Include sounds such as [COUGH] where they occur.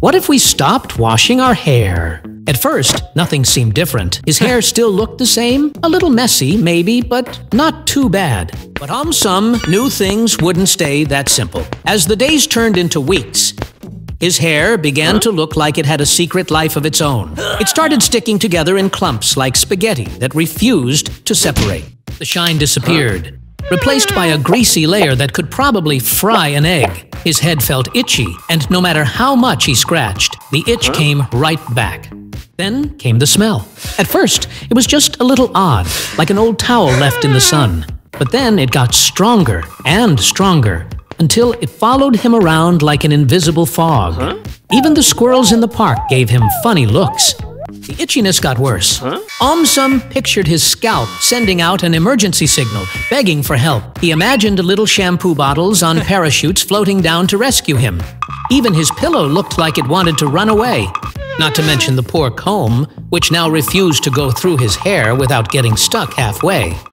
What if we stopped washing our hair? At first, nothing seemed different. His [LAUGHS] hair still looked the same, a little messy, maybe, but not too bad. But AumSum knew things wouldn't stay that simple. As the days turned into weeks, his hair began to look like it had a secret life of its own. It started sticking together in clumps like spaghetti that refused to separate. The shine disappeared, replaced by a greasy layer that could probably fry an egg. His head felt itchy, and no matter how much he scratched, the itch came right back. Then came the smell. At first, it was just a little odd, like an old towel left in the sun. But then it got stronger and stronger until it followed him around like an invisible fog. Even the squirrels in the park gave him funny looks. Itchiness got worse. AumSum pictured his scalp sending out an emergency signal, begging for help. He imagined little shampoo bottles on [LAUGHS] parachutes floating down to rescue him. Even his pillow looked like it wanted to run away. Not to mention the poor comb, which now refused to go through his hair without getting stuck halfway.